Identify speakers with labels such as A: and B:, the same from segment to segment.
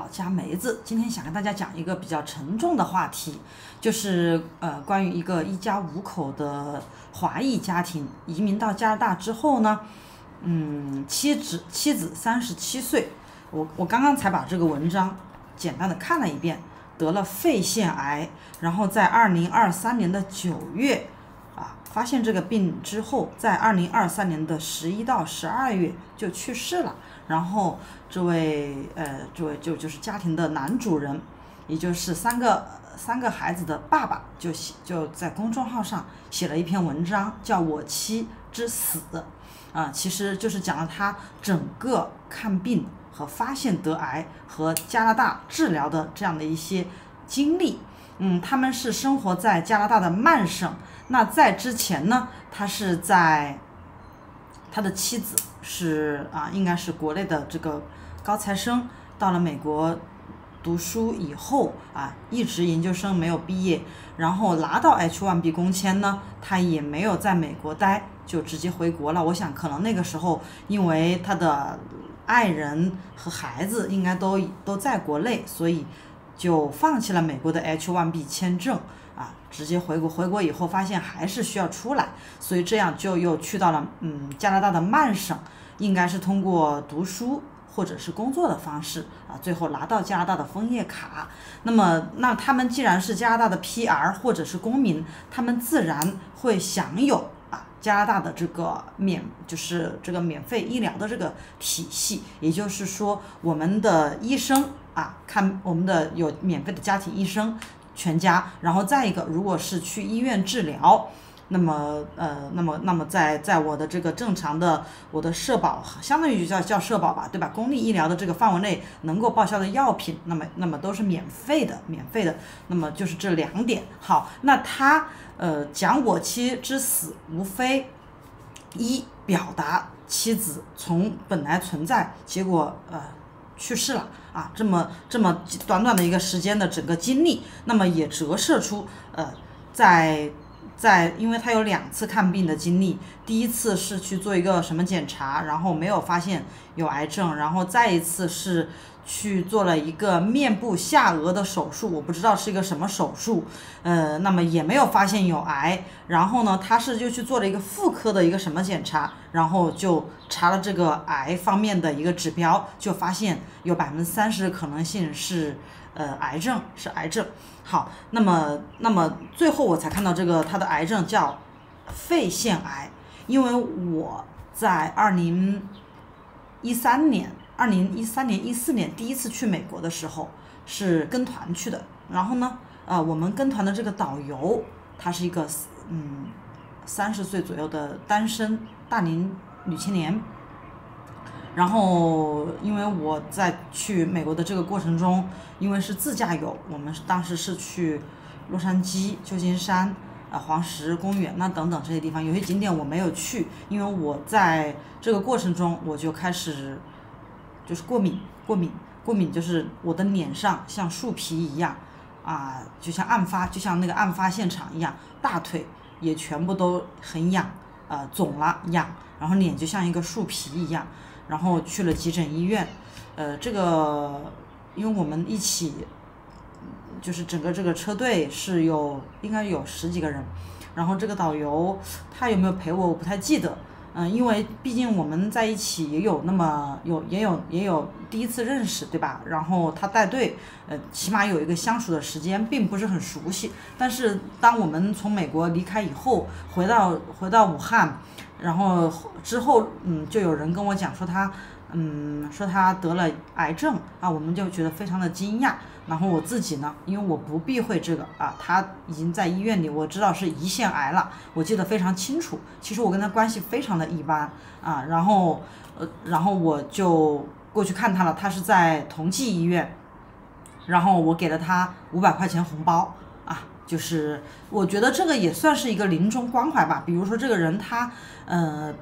A: 老家梅子，今天想跟大家讲一个比较沉重的话题，就是呃，关于一个一家五口的华裔家庭移民到加拿大之后呢，嗯，妻子妻子三十七岁，我我刚刚才把这个文章简单的看了一遍，得了肺腺癌，然后在二零二三年的九月啊发现这个病之后，在二零二三年的十一到十二月就去世了。然后这位呃，这位就就是家庭的男主人，也就是三个三个孩子的爸爸，就写就在公众号上写了一篇文章，叫我妻之死，啊，其实就是讲了他整个看病和发现得癌和加拿大治疗的这样的一些经历。嗯，他们是生活在加拿大的曼省，那在之前呢，他是在。他的妻子是啊，应该是国内的这个高材生，到了美国读书以后啊，一直研究生没有毕业，然后拿到 H1B 工签呢，他也没有在美国待，就直接回国了。我想可能那个时候，因为他的爱人和孩子应该都都在国内，所以就放弃了美国的 H1B 签证。啊，直接回国，回国以后发现还是需要出来，所以这样就又去到了嗯加拿大的曼省，应该是通过读书或者是工作的方式啊，最后拿到加拿大的枫叶卡。那么，那他们既然是加拿大的 PR 或者是公民，他们自然会享有啊加拿大的这个免就是这个免费医疗的这个体系，也就是说我们的医生啊看我们的有免费的家庭医生。全家，然后再一个，如果是去医院治疗，那么呃，那么那么在在我的这个正常的我的社保，相当于就叫叫社保吧，对吧？公立医疗的这个范围内能够报销的药品，那么那么都是免费的，免费的。那么就是这两点。好，那他呃讲我妻之死，无非一表达妻子从本来存在，结果呃。去世了啊，这么这么短短的一个时间的整个经历，那么也折射出呃，在在，因为他有两次看病的经历，第一次是去做一个什么检查，然后没有发现有癌症，然后再一次是。去做了一个面部下颚的手术，我不知道是一个什么手术，呃，那么也没有发现有癌。然后呢，他是就去做了一个妇科的一个什么检查，然后就查了这个癌方面的一个指标，就发现有百分之三十的可能性是呃癌症，是癌症。好，那么那么最后我才看到这个他的癌症叫肺腺癌，因为我在二零一三年。二零一三年、一四年第一次去美国的时候是跟团去的，然后呢，呃，我们跟团的这个导游他是一个嗯三十岁左右的单身大龄女青年，然后因为我在去美国的这个过程中，因为是自驾游，我们当时是去洛杉矶、旧金山、啊黄石公园那等等这些地方，有些景点我没有去，因为我在这个过程中我就开始。就是过敏，过敏，过敏，就是我的脸上像树皮一样，啊，就像案发，就像那个案发现场一样，大腿也全部都很痒，呃，肿了痒，然后脸就像一个树皮一样，然后去了急诊医院，呃，这个因为我们一起，就是整个这个车队是有应该有十几个人，然后这个导游他有没有陪我，我不太记得。嗯，因为毕竟我们在一起也有那么有也有也有第一次认识，对吧？然后他带队，呃，起码有一个相处的时间，并不是很熟悉。但是当我们从美国离开以后，回到回到武汉，然后之后，嗯，就有人跟我讲说他。嗯，说他得了癌症啊，我们就觉得非常的惊讶。然后我自己呢，因为我不避讳这个啊，他已经在医院里，我知道是胰腺癌了，我记得非常清楚。其实我跟他关系非常的一般啊，然后呃，然后我就过去看他了，他是在同济医院，然后我给了他五百块钱红包，就是我觉得这个也算是一个临终关怀吧。比如说这个人他呃。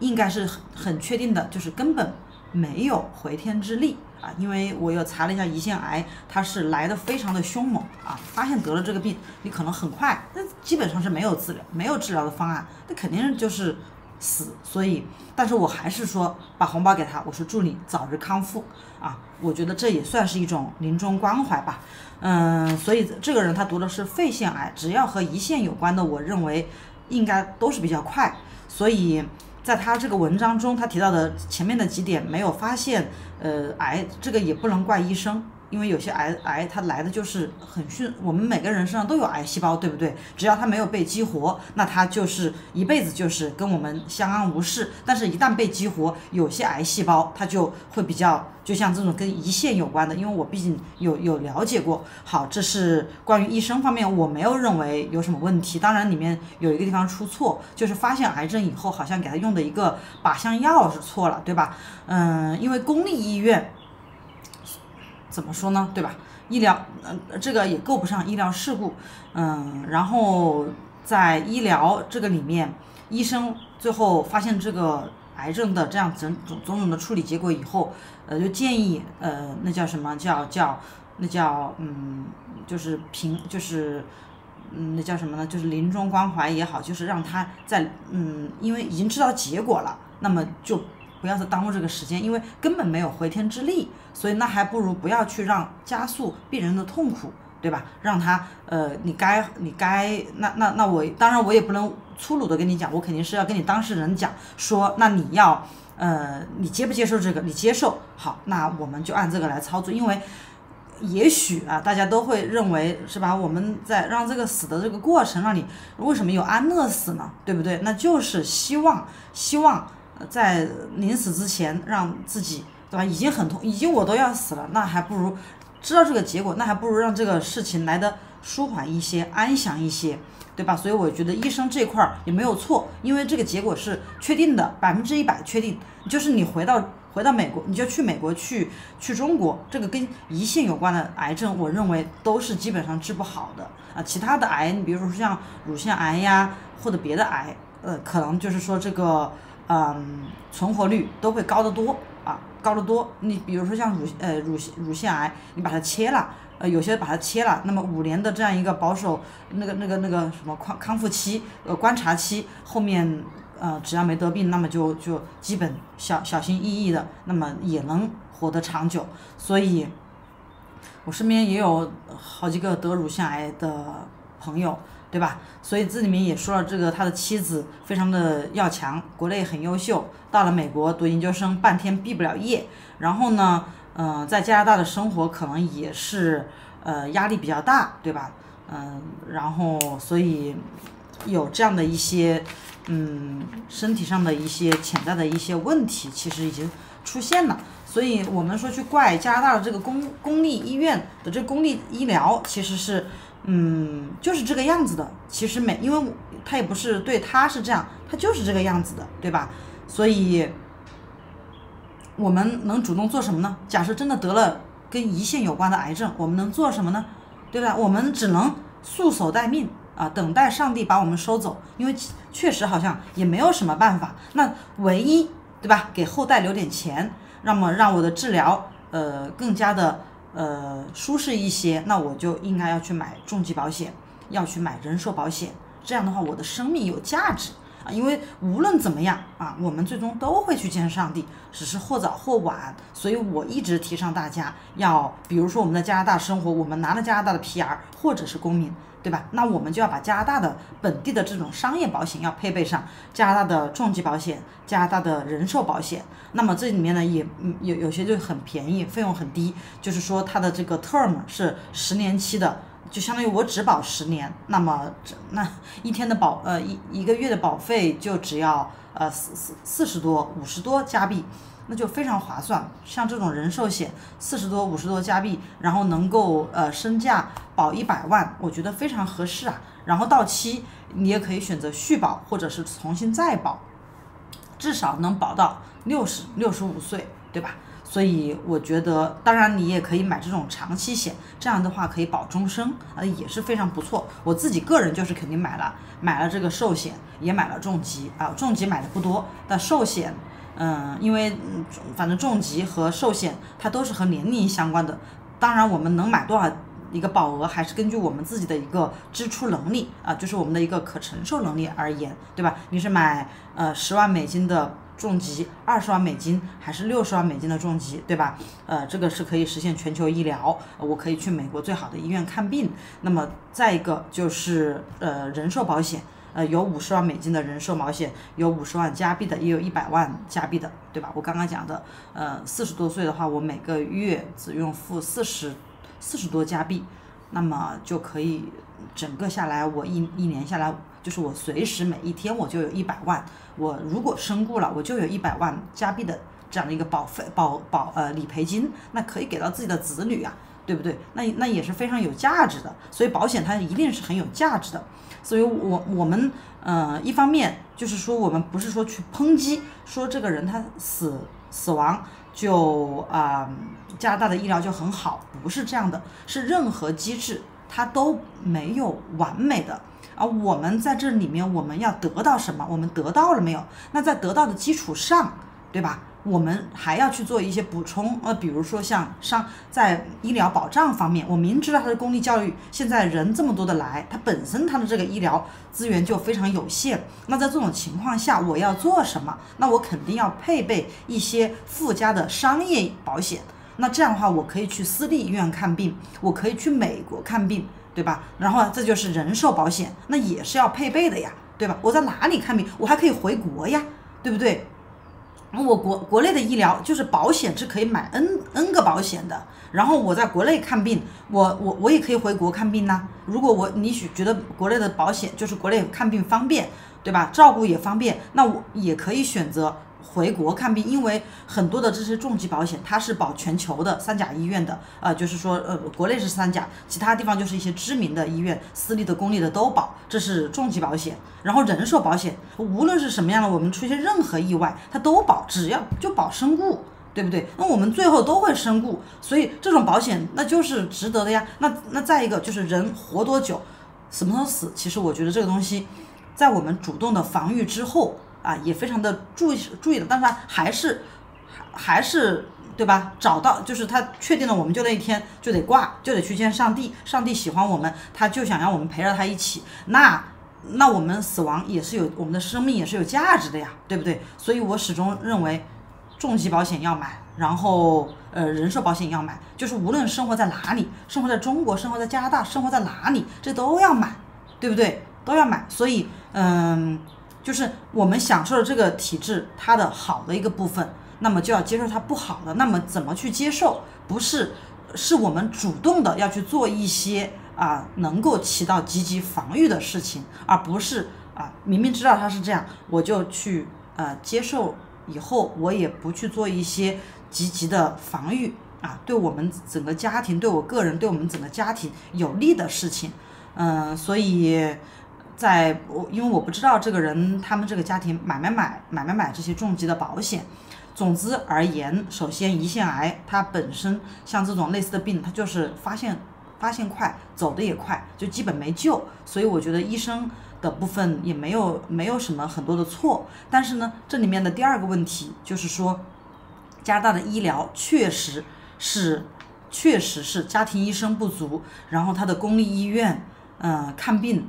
A: 应该是很很确定的，就是根本没有回天之力啊！因为我又查了一下胰腺癌，它是来的非常的凶猛啊！发现得了这个病，你可能很快，那基本上是没有治疗，没有治疗的方案，那肯定就是死，所以，但是我还是说把红包给他，我说祝你早日康复。啊，我觉得这也算是一种临终关怀吧，嗯，所以这个人他得的是肺腺癌，只要和胰腺有关的，我认为应该都是比较快，所以在他这个文章中，他提到的前面的几点没有发现，呃，癌这个也不能怪医生。因为有些癌癌它来的就是很迅，我们每个人身上都有癌细胞，对不对？只要它没有被激活，那它就是一辈子就是跟我们相安无事。但是，一旦被激活，有些癌细胞它就会比较，就像这种跟胰腺有关的，因为我毕竟有有了解过。好，这是关于医生方面，我没有认为有什么问题。当然，里面有一个地方出错，就是发现癌症以后，好像给他用的一个靶向药是错了，对吧？嗯，因为公立医院。怎么说呢？对吧？医疗，呃，这个也够不上医疗事故，嗯，然后在医疗这个里面，医生最后发现这个癌症的这样整种种种的处理结果以后，呃，就建议，呃，那叫什么叫叫那叫嗯，就是平就是嗯，那叫什么呢？就是临终关怀也好，就是让他在嗯，因为已经知道结果了，那么就。不要再耽误这个时间，因为根本没有回天之力，所以那还不如不要去让加速病人的痛苦，对吧？让他呃，你该你该那那那我当然我也不能粗鲁的跟你讲，我肯定是要跟你当事人讲说，那你要呃，你接不接受这个？你接受好，那我们就按这个来操作，因为也许啊，大家都会认为是吧？我们在让这个死的这个过程，让你为什么有安乐死呢？对不对？那就是希望希望。在临死之前，让自己对吧？已经很痛，已经我都要死了，那还不如知道这个结果，那还不如让这个事情来的舒缓一些，安详一些，对吧？所以我觉得医生这块儿也没有错，因为这个结果是确定的，百分之一百确定。就是你回到回到美国，你就去美国去去中国，这个跟胰腺有关的癌症，我认为都是基本上治不好的啊。其他的癌，你比如说像乳腺癌呀，或者别的癌，呃，可能就是说这个。嗯，存活率都会高得多啊，高得多。你比如说像乳呃乳腺乳腺癌，你把它切了，呃有些把它切了，那么五年的这样一个保守那个那个那个什么康康复期呃观察期，后面呃只要没得病，那么就就基本小小心翼翼的，那么也能活得长久。所以，我身边也有好几个得乳腺癌的朋友。对吧？所以这里面也说了，这个他的妻子非常的要强，国内很优秀，到了美国读研究生半天毕不了业。然后呢，嗯，在加拿大的生活可能也是呃压力比较大，对吧？嗯，然后所以有这样的一些嗯身体上的一些潜在的一些问题，其实已经出现了。所以我们说去怪加拿大的这个公公立医院的这公立医疗，其实是。嗯，就是这个样子的。其实每，因为他也不是对他是这样，他就是这个样子的，对吧？所以，我们能主动做什么呢？假设真的得了跟胰腺有关的癌症，我们能做什么呢？对吧？我们只能束手待命啊，等待上帝把我们收走。因为确实好像也没有什么办法。那唯一，对吧？给后代留点钱，那么让我的治疗呃更加的。呃，舒适一些，那我就应该要去买重疾保险，要去买人寿保险。这样的话，我的生命有价值啊！因为无论怎么样啊，我们最终都会去见上帝，只是或早或晚。所以我一直提倡大家要，比如说我们在加拿大生活，我们拿了加拿大的 PR 或者是公民。对吧？那我们就要把加拿大的本地的这种商业保险要配备上，加拿大的重疾保险，加拿大的人寿保险。那么这里面呢，也有有些就很便宜，费用很低，就是说它的这个 term 是十年期的，就相当于我只保十年，那么那一天的保呃一一个月的保费就只要呃四四四十多五十多加币。那就非常划算，像这种人寿险四十多五十多加币，然后能够呃身价保一百万，我觉得非常合适啊。然后到期你也可以选择续保或者是重新再保，至少能保到六十六十五岁，对吧？所以我觉得，当然你也可以买这种长期险，这样的话可以保终生，呃也是非常不错。我自己个人就是肯定买了买了这个寿险，也买了重疾啊，重疾买的不多，但寿险。嗯，因为反正重疾和寿险它都是和年龄相关的，当然我们能买多少一个保额还是根据我们自己的一个支出能力啊，就是我们的一个可承受能力而言，对吧？你是买呃十万美金的重疾，二十万美金还是六十万美金的重疾，对吧？呃，这个是可以实现全球医疗，我可以去美国最好的医院看病。那么再一个就是呃人寿保险。呃，有五十万美金的人寿保险，有五十万加币的，也有一百万加币的，对吧？我刚刚讲的，呃，四十多岁的话，我每个月只用付四十四十多加币，那么就可以整个下来，我一一年下来，就是我随时每一天我就有一百万，我如果身故了，我就有一百万加币的这样的一个保费保保呃理赔金，那可以给到自己的子女啊，对不对？那那也是非常有价值的，所以保险它一定是很有价值的。所以，我我们呃，一方面就是说，我们不是说去抨击，说这个人他死死亡就啊，加拿大的医疗就很好，不是这样的，是任何机制它都没有完美的，而我们在这里面我们要得到什么，我们得到了没有？那在得到的基础上，对吧？我们还要去做一些补充，呃，比如说像上在医疗保障方面，我明知道它的公立教育现在人这么多的来，它本身它的这个医疗资源就非常有限。那在这种情况下，我要做什么？那我肯定要配备一些附加的商业保险。那这样的话，我可以去私立医院看病，我可以去美国看病，对吧？然后这就是人寿保险，那也是要配备的呀，对吧？我在哪里看病，我还可以回国呀，对不对？我国国内的医疗就是保险是可以买 n n 个保险的，然后我在国内看病，我我我也可以回国看病呐。如果我你许觉得国内的保险就是国内看病方便，对吧？照顾也方便，那我也可以选择。回国看病，因为很多的这些重疾保险，它是保全球的三甲医院的，呃，就是说，呃，国内是三甲，其他地方就是一些知名的医院，私立的、公立的都保，这是重疾保险。然后人寿保险，无论是什么样的，我们出现任何意外，它都保，只要就保身故，对不对？那我们最后都会身故，所以这种保险那就是值得的呀。那那再一个就是人活多久，什么时候死，其实我觉得这个东西，在我们主动的防御之后。啊，也非常的注意注意的，但是他还是还还是对吧？找到就是他确定了，我们就那一天就得挂，就得去见上帝。上帝喜欢我们，他就想让我们陪着他一起。那那我们死亡也是有我们的生命也是有价值的呀，对不对？所以我始终认为重疾保险要买，然后呃人寿保险要买，就是无论生活在哪里，生活在中国，生活在加拿大，生活在哪里，这都要买，对不对？都要买。所以嗯。就是我们享受了这个体质，它的好的一个部分，那么就要接受它不好的。那么怎么去接受？不是，是我们主动的要去做一些啊，能够起到积极防御的事情，而不是啊，明明知道它是这样，我就去呃接受，以后我也不去做一些积极的防御啊，对我们整个家庭，对我个人，对我们整个家庭有利的事情。嗯，所以。在我，因为我不知道这个人他们这个家庭买没买买没买这些重疾的保险。总之而言，首先胰腺癌它本身像这种类似的病，它就是发现发现快，走的也快，就基本没救。所以我觉得医生的部分也没有没有什么很多的错。但是呢，这里面的第二个问题就是说，加拿大的医疗确实是确实是家庭医生不足，然后他的公立医院嗯看病。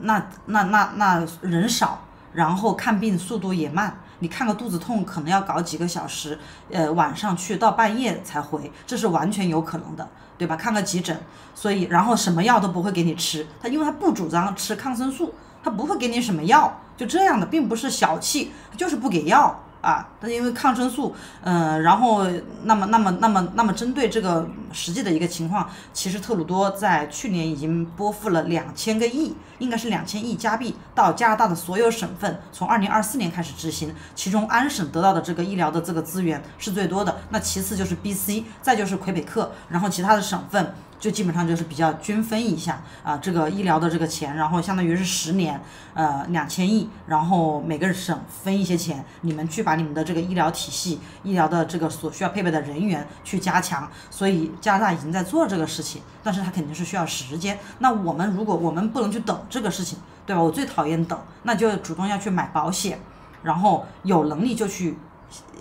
A: 那那那那人少，然后看病速度也慢，你看个肚子痛可能要搞几个小时，呃，晚上去到半夜才回，这是完全有可能的，对吧？看个急诊，所以然后什么药都不会给你吃，他因为他不主张吃抗生素，他不会给你什么药，就这样的，并不是小气，就是不给药。啊，那因为抗生素，嗯，然后那么那么那么那么针对这个实际的一个情况，其实特鲁多在去年已经拨付了两千个亿，应该是两千亿加币到加拿大的所有省份，从二零二四年开始执行，其中安省得到的这个医疗的这个资源是最多的，那其次就是 B C，再就是魁北克，然后其他的省份。就基本上就是比较均分一下啊，这个医疗的这个钱，然后相当于是十年，呃，两千亿，然后每个省分一些钱，你们去把你们的这个医疗体系、医疗的这个所需要配备的人员去加强。所以加拿大已经在做这个事情，但是它肯定是需要时间。那我们如果我们不能去等这个事情，对吧？我最讨厌等，那就主动要去买保险，然后有能力就去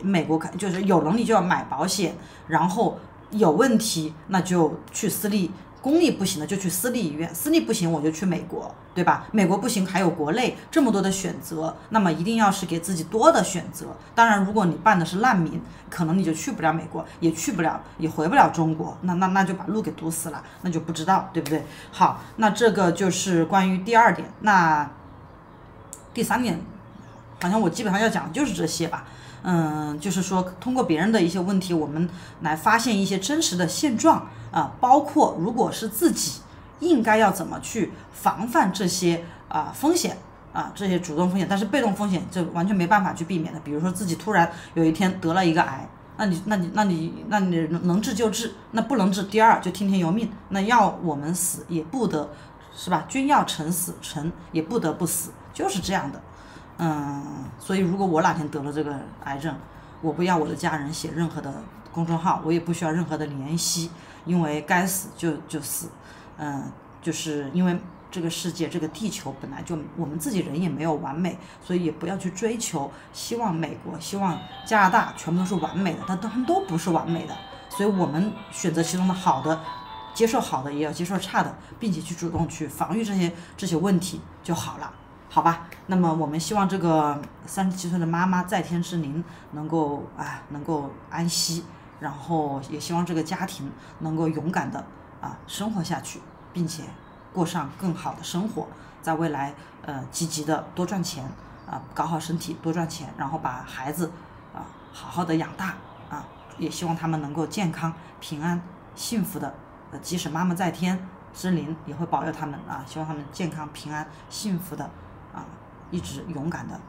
A: 美国，就是有能力就要买保险，然后。有问题，那就去私立公立不行的就去私立医院，私立不行我就去美国，对吧？美国不行还有国内这么多的选择，那么一定要是给自己多的选择。当然，如果你办的是难民，可能你就去不了美国，也去不了，也回不了中国，那那那就把路给堵死了，那就不知道，对不对？好，那这个就是关于第二点，那第三点，好像我基本上要讲的就是这些吧。嗯，就是说通过别人的一些问题，我们来发现一些真实的现状啊，包括如果是自己应该要怎么去防范这些啊风险啊这些主动风险，但是被动风险就完全没办法去避免的。比如说自己突然有一天得了一个癌，那你那你那你那你能治就治，那不能治，第二就听天由命。那要我们死也不得，是吧？君要臣死，臣也不得不死，就是这样的。嗯，所以如果我哪天得了这个癌症，我不要我的家人写任何的公众号，我也不需要任何的联系，因为该死就就死。嗯，就是因为这个世界这个地球本来就我们自己人也没有完美，所以也不要去追求，希望美国、希望加拿大全部都是完美的，但他们都不是完美的，所以我们选择其中的好的，接受好的，也要接受差的，并且去主动去防御这些这些问题就好了。好吧，那么我们希望这个三十七岁的妈妈在天之灵能够啊能够安息，然后也希望这个家庭能够勇敢的啊生活下去，并且过上更好的生活，在未来呃积极的多赚钱啊搞好身体多赚钱，然后把孩子啊好好的养大啊，也希望他们能够健康平安幸福的，呃即使妈妈在天之灵也会保佑他们啊，希望他们健康平安幸福的。一直勇敢的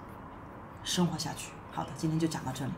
A: 生活下去。好的，今天就讲到这里。